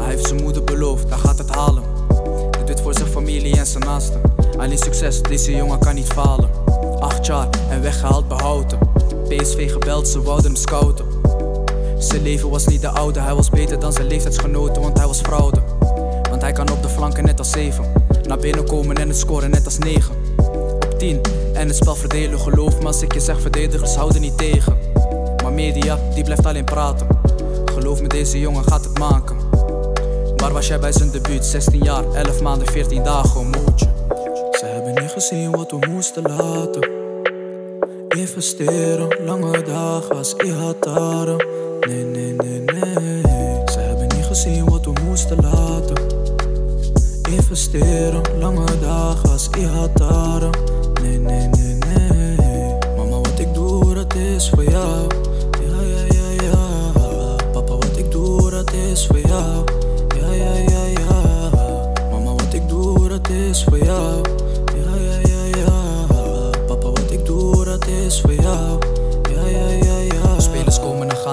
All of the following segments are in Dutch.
Hij heeft zijn moeder beloofd, hij gaat het halen. Doet dit voor zijn familie en zijn naasten. Alleen succes, deze jongen kan niet falen. Acht jaar en weggehaald behouden. PSV gebeld, ze wouden hem scouten. Zijn leven was niet de oude, hij was beter dan zijn leeftijdsgenoten, want hij was fraude. Want hij kan op de flanken net als 7. Naar binnen komen en het scoren net als 9. Op 10 en het spel verdelen, geloof me als ik je zeg, verdedigers houden niet tegen. Maar media, die blijft alleen praten. Deze jongen gaat het maken. Waar was jij bij zijn debuut? 16 jaar, 11 maanden, 14 dagen, mootje. Ze hebben niet gezien wat we moesten laten. Investeren, lange dagen als Ihataren. Nee, nee, nee, nee. Ze hebben niet gezien wat we moesten laten. Investeren, lange dagen als Ihataren. Nee, nee, nee, nee.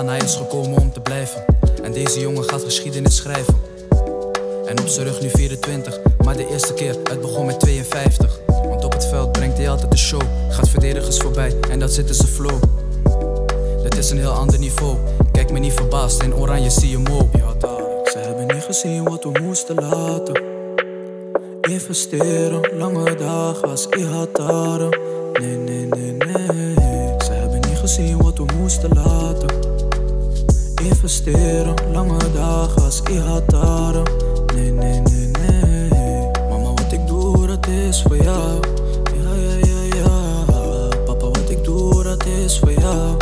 Hij is gekomen om te blijven. En deze jongen gaat geschiedenis schrijven. En op zijn rug nu 24, maar de eerste keer, het begon met 52. Want op het veld brengt hij altijd de show. Gaat verdedigers voorbij en dat zit in zijn flow. Dit is een heel ander niveau. Kijk me niet verbaasd, in oranje zie je mo. Ze hebben niet gezien wat we moesten laten. Investeren, lange dagen als Ihataren. Nee, nee, nee, nee. Ze hebben niet gezien wat we moesten laten investeren. Lange dagen als Ihatara. Nee, nee, nee, nee. Mama, wat ik doe, dat is voor jou. Ja, ja, ja, ja. Papa, wat ik doe, dat is voor jou.